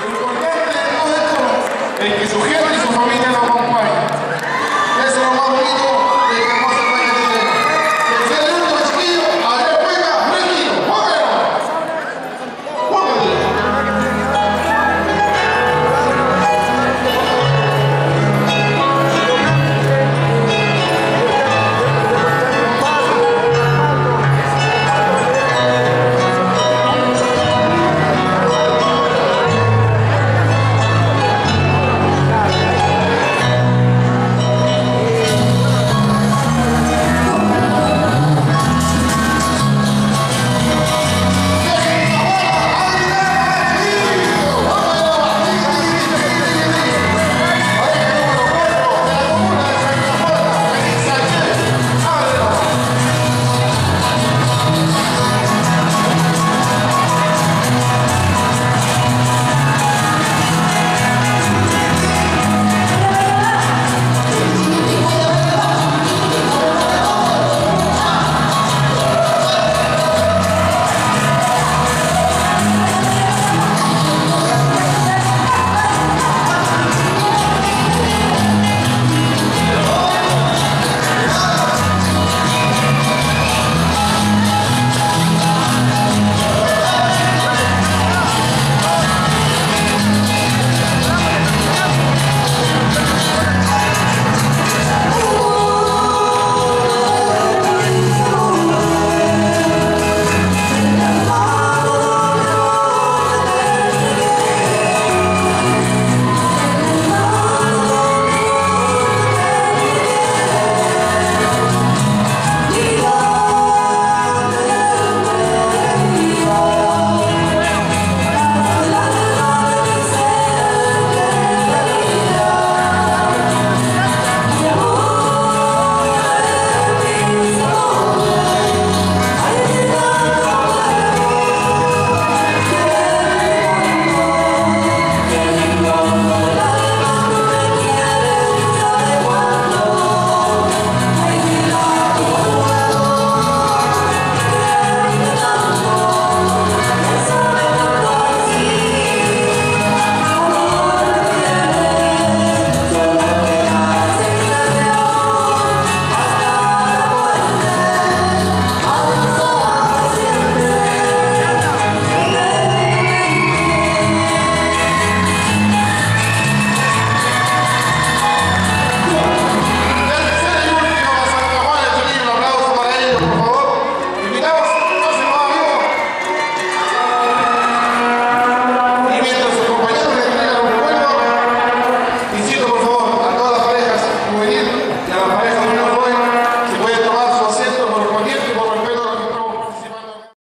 Lo importante de todo esto es que su jefe y su familia lo